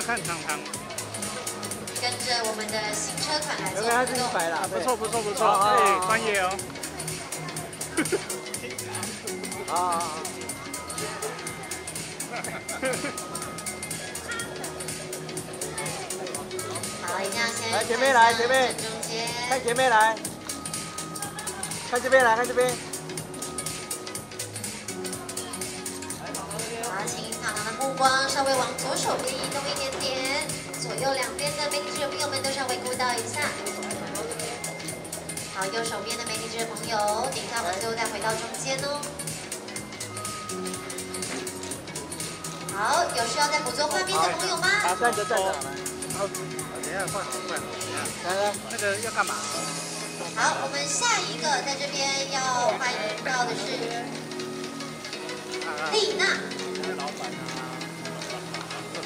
看看糖糖。跟着我们的新车款来做原来是一百啦，不错不错不错，对，专业哦。啊。好，一定要先来前面来前面，中间，看前面来，看这边来看这边。目光稍微往左手边移动一点点，左右两边的美女车朋友们都稍微顾到一下。好，右手边的美女车朋友，等一下我们最后再回到中间哦。好，有需要再捕捉画面的朋友吗？啊，站着站着。好，等一下换换换，来来，那个要干嘛？好，我们下一个在这边要欢迎到的是丽娜。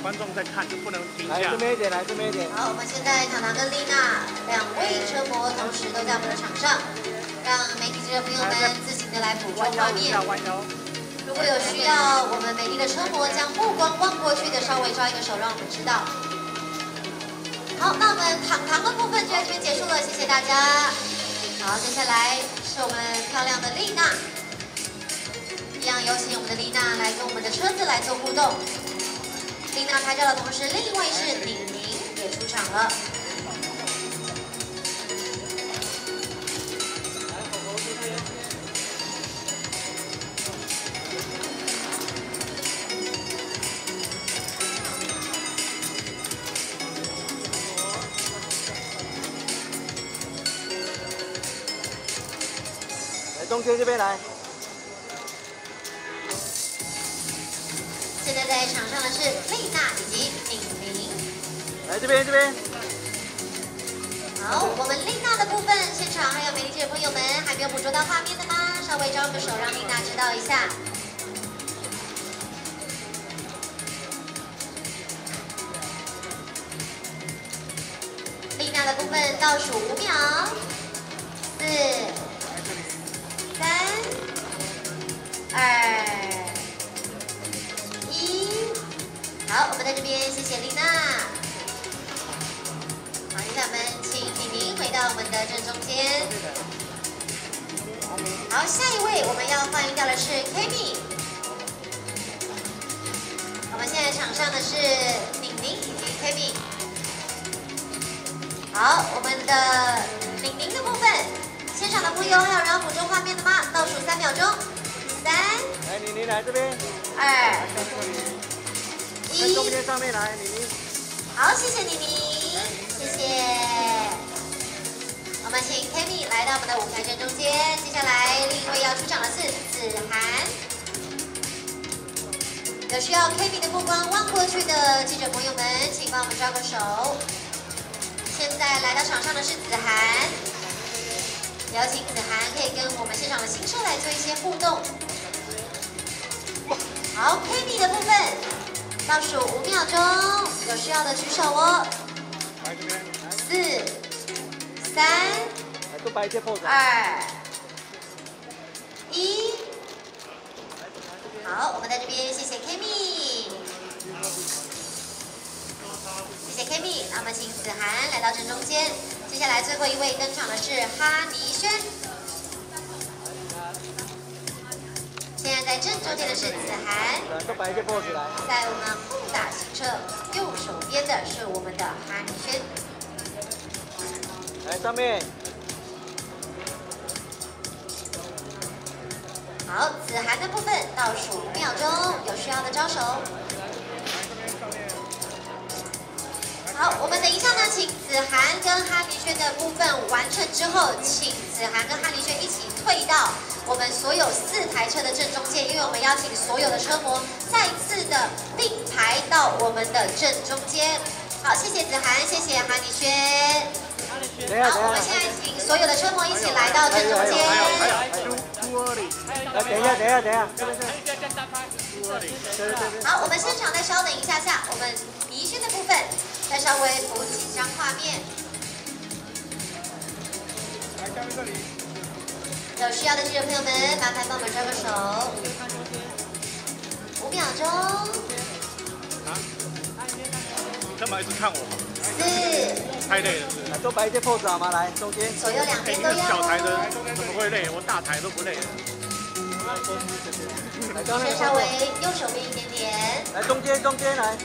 观众在看，就不能停下。来这边一点，来这边一点。好，我们现在糖糖跟丽娜两位车模同时都在我们的场上，让媒体记者朋友们自行的来捕捉画面。如果有需要，我们美丽的车模将目光望过去的，稍微招一个手，让我们知道。好，那我们糖糖的部分就在这边结束了，谢谢大家。好，接下来是我们漂亮的丽娜，一样有请我们的丽娜来跟我们的车子来做互动。丽娜拍照的同时，另一位是李宁也出场了。来中间这边来。现在场上的是丽娜以及宁宁。来这边这边。好，我们丽娜的部分，现场还有美丽记的朋友们还没有捕捉到画面的吗？稍微招个手，让丽娜知道一下。丽娜的部分倒数五秒，在这边谢谢丽娜。好，接下来我们请李宁回到我们的正中间。好，下一位我们要欢迎到的是 Kimi。我们现在场上的是宁宁以及 Kimi。好，我们的宁宁的部分，现场的朋友还有人要捕捉画面的吗？倒数三秒钟，三。来，宁宁来这边。二。一。中间上面来，宁宁。好，谢谢宁宁，谢谢。我们请 Kimi 来到我们的舞台正中间，接下来另一位要出场的是子涵。有需要 Kimi 的目光望过去的记者朋友们，请帮我们招个手。现在来到场上的是子涵，邀请子涵可以跟我们现场的新生来做一些互动。好，Kimi 的部分，倒数五秒钟，有需要的举手哦。四、三、二、一。好，我们在这边谢谢 Kimi。谢谢 Kimi，那么请子涵来到正中间。接下来最后一位登场的是哈尼轩。正中间的是子涵。在我们后打行车右手边的是我们的哈尼轩。来上面。好，子涵的部分倒数五秒钟，有需要的招手。好，我们等一下呢，请子涵跟哈尼轩的部分完成之后，请子涵跟哈尼轩一起退到我们所有四台车的正中间，因为我们邀请所有的车模再次的并排到我们的正中间。好，谢谢子涵，谢谢哈尼轩。好，我们现在请所有的车模一起来到正中间。等一下，等一下，等一下，好，我们现场再稍等一下下，我们倪轩的部分再稍微补几张画面。来，下面这里。有需要的记者朋友们，麻烦帮我们招个手。五秒钟干。嘛一直看我？四，太累了是不是？来多摆一些 pose 好吗？来中间，左右两哎，边都要小台的哦。怎么会累？我大台都不累。来稍微右手边一点点，来中间中间来，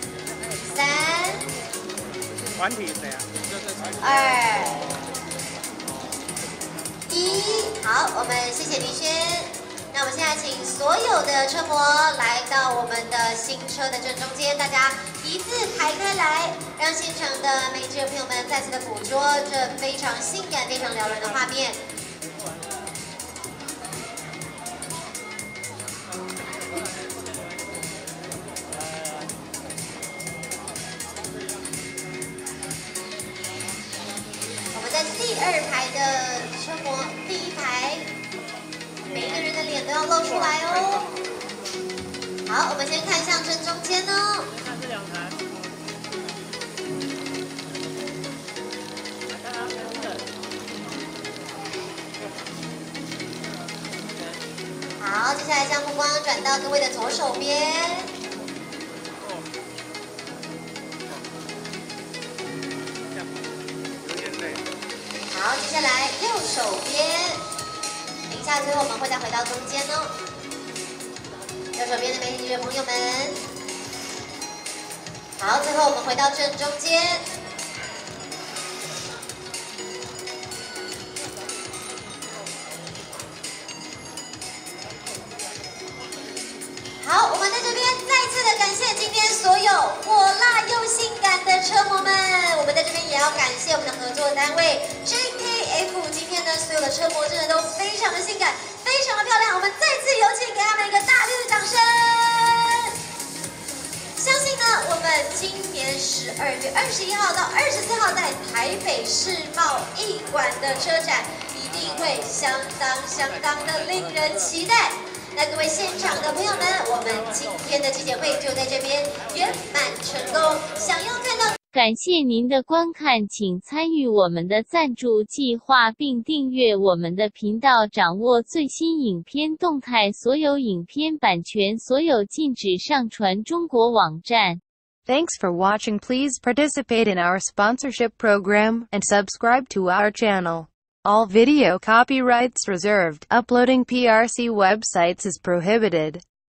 三团体谁啊？二一，好，我们谢谢林轩。那我们现在请所有的车模来到我们的新车的正中间，大家一字排开来，让现场的媒体朋友们再次的捕捉这非常性感、非常撩人的画面。第二排的车模第一排，每一个人的脸都要露出来哦。好，我们先看向正中间哦。看这两台。好，接下来将目光转到各位的左手边。好，接下来右手边，等一下，最后我们会再回到中间哦。右手边的美女朋友们，好，最后我们回到正中间。好，我们在这边再次的感谢今天所有火辣又性感的车模们，我们在这边也要感谢我们的合作单位 JKF。今天呢，所有的车模真的都非常的性感，非常的漂亮，我们再次有请给他们一个大力的掌声。相信呢，我们今年十二月二十一号到二十四号在台北世贸艺馆的车展，一定会相当相当的令人期待。那各位现场的朋友们，我们今天的记者会就在这边圆满成功。想要看到感谢您的观看，请参与我们的赞助计划，并订阅我们的频道，掌握最新影片动态。所有影片版权所有禁止上传中国网站。 Thanks for watching. Please participate in our sponsorship program and subscribe to our channel. All video copyrights reserved. Uploading PRC websites is prohibited.